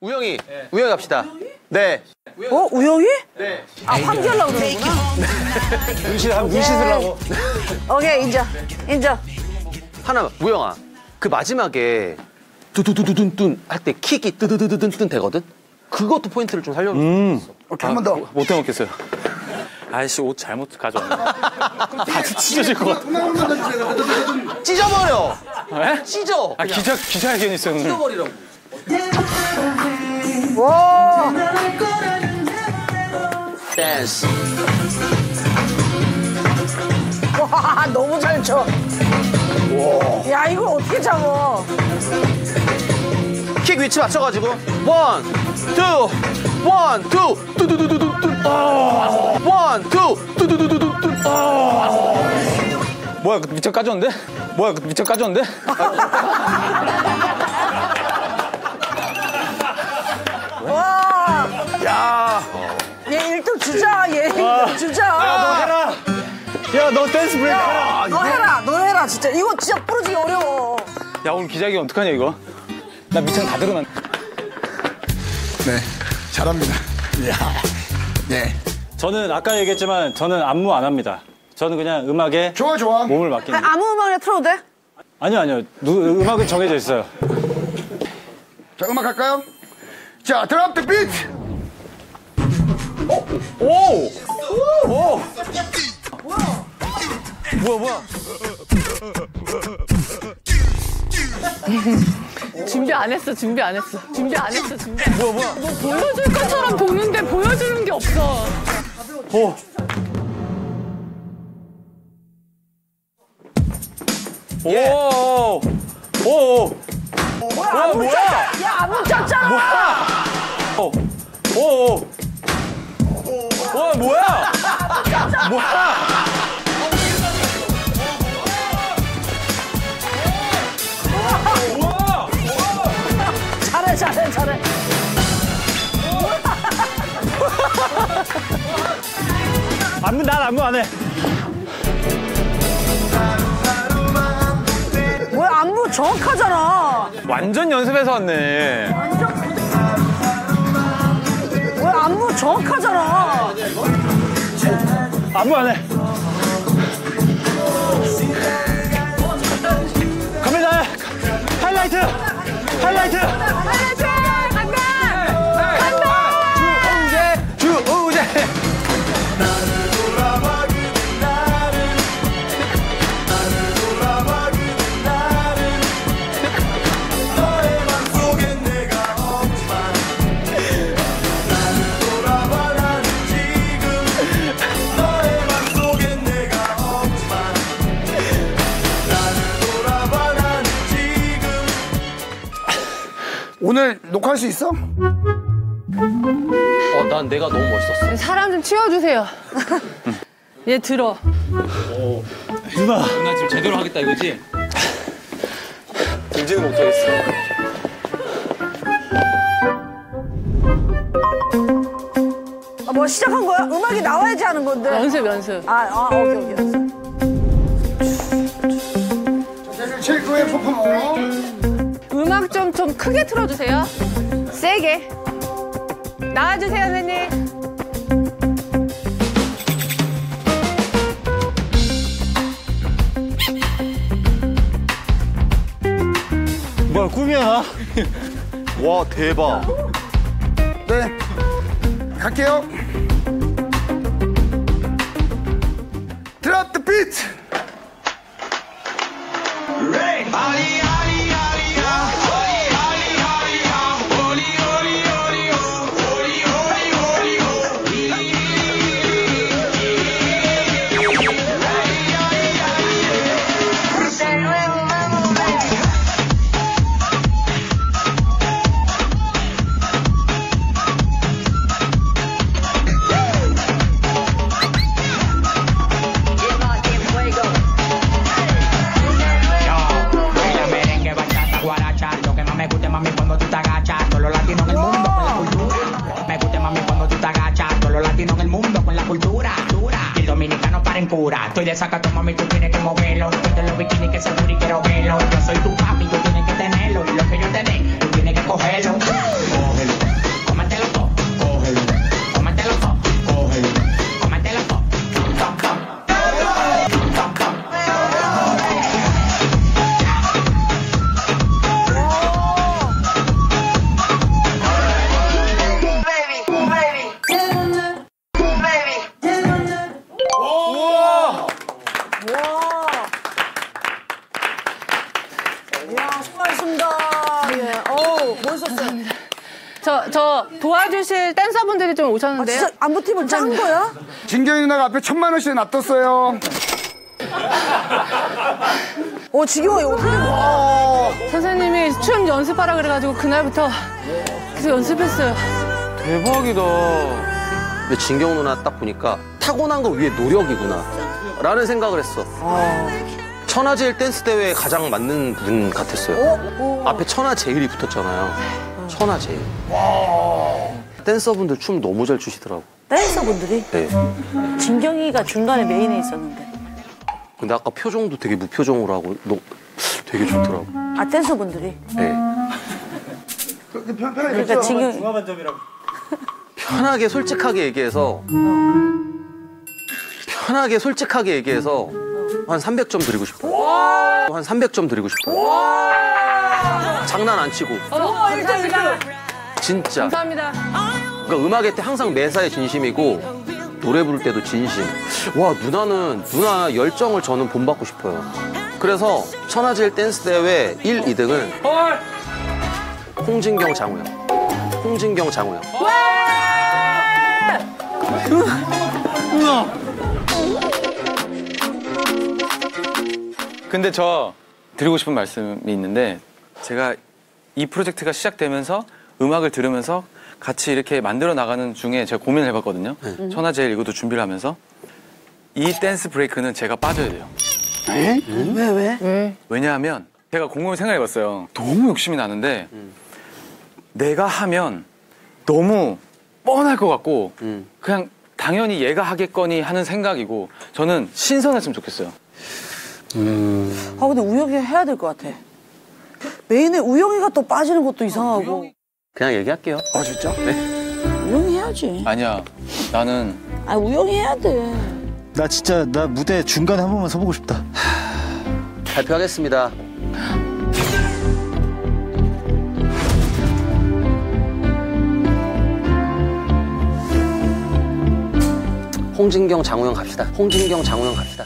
우영이. 우영이 갑시다. 네. 어 우영이? 네. 아 환기하려고 그러는구나. 눈실 한 눈씻으려고. 오케이 인정 인정. 하나만. 우영아. 그 마지막에 두두두두둔뚠 할때 킥이 뜨드드드둔뚠 되거든? 그것도 포인트를 좀 살려줘. 오케이 한 번 더. 못 해먹겠어요. 아이씨 옷 잘못 가져왔네. 바지 찢어질 것 같아. 찢어버려. 에? 찢어. 아 기자 기자회견 있어요 오늘. 찢어버리라고. 와 댄스. 와, 너무 잘 쳐. 야 이걸 어떻게 잡어? 킥 위치 맞춰가지고 one, two, one, two, 뚜두두두둔뚠. 아. one, two, 뚜두두두둔뚠. 아. 뭐야 그 밑장 까졌는데? 뭐야 그 밑장 까졌는데? 너 댄스 브레이크 해라. 너 해라, 너 해라, 진짜. 이거 진짜 부르기 어려워. 야 오늘 기자회견 어떡하냐 이거? 나 밑장 다 드러난. 네, 잘합니다. 이야, 네, 저는 아까 얘기했지만 저는 안무 안 합니다. 저는 그냥 음악에 좋아 좋아. 몸을 맡깁니다. 아무 음악이나 틀어도 돼? 아니요 아니요 누, 음악은 정해져 있어요. 자, 음악 할까요? 자, 드랍 더 비트. 오! 오! 뭐야 뭐야? 준비 안 했어, 준비 안 했어. 준비 안 했어, 준비 안 했어. 뭐야 뭐야? 뭐 보여줄 것처럼 보는데 보여주는 게 없어. 오! 오! 오! 뭐야, 와, 안무 뭐야? 야, 안무 짰잖아. 뭐야? 오! 오! 와 뭐야? 뭐야? 뭐야? 잘해, 잘해. 안무 난 안무 안 해. 뭐야, 안무 정확하잖아. 완전 연습해서 왔네. 뭐야, 안무 정확하잖아. 안무 안 해. 하이라이트. 주우재. 오늘 녹화할 수 있어? 어, 난 내가 너무 멋있었어. 사람 좀 치워주세요. 얘 들어. 누나. 나 지금 제대로 하겠다 이거지? 이제는 못하겠어. 아, 뭐 시작한 거야? 음악이 나와야지 하는 건데. 연습, 연습. 아, 아, 오케이, 오케이. 체크의 퍼포머. 음악 좀, 좀 크게 틀어주세요. 세게. 나와주세요, 선생님. 뭐야 꿈이야? 와, 대박. 네, 갈게요. 드랍 더 비트. Baila Estoy de saca, toma, mami, tú tienes que moverlo. Yo te los bikinis que seguro y quiero verlo. Yo soy tu papi, yo 저, 저 도와주실 댄서분들이 좀 아, 오셨는데요. 진짜 안무팀은 짠 거야? 진경이 누나가 앞에 천만 원씩 놔뒀어요. 어, 지경아, 이거 어떻게 된 거야? 선생님이 춤 연습하라 그래가지고 그날부터 계속 연습했어요. 대박이다. 근데 진경 누나 딱 보니까 타고난 거 위에 노력이구나. 라는 생각을 했어. 천하제일 댄스 대회에 가장 맞는 분 같았어요. 앞에 천하제일이 붙었잖아요. 천하제일. 댄서분들 춤 너무 잘 추시더라고. 댄서분들이? 네. 진경이가 중간에 메인에 있었는데. 근데 아까 표정도 되게 무표정으로 하고 너 되게 좋더라고. 아, 댄서분들이? 네. 그러니까 진경이. 편하게 솔직하게 얘기해서 편하게 솔직하게 얘기해서 한 300점 드리고 싶어요. 한 300점 드리고 싶어요. 장난 안 치고 감사합니다. 진짜. 감사합니다. 그러니까 음악에 때 항상 매사에 진심이고 노래 부를 때도 진심. 와 누나는 누나 열정을 저는 본받고 싶어요. 그래서 천하제일 댄스 대회 1, 2등을 홍진경 장우영. 홍진경 장우영. 근데 저 드리고 싶은 말씀이 있는데 제가 이 프로젝트가 시작되면서 음악을 들으면서 같이 이렇게 만들어 나가는 중에 제가 고민을 해봤거든요. 천하제일 이것도 준비를 하면서 이 댄스 브레이크는 제가 빠져야 돼요. 왜, 왜? 왜? 왜냐하면 제가 곰곰이 생각해봤어요. 너무 욕심이 나는데 내가 하면 너무 뻔할 것 같고 음. 그냥 당연히 얘가 하겠거니 하는 생각이고 저는 신선했으면 좋겠어요. 아, 근데 우영이 해야 될 것 같아. 메인에 우영이가 또 빠지는 것도 이상하고. 그냥 얘기할게요. 아, 진짜? 우영이 해야지. 아니야, 나는 아, 우영이 해야 돼. 나 진짜 나 무대 중간에 한 번만 서보고 싶다. 발표하겠습니다. 홍진경 장우영 갑시다. 홍진경 장우영 갑시다.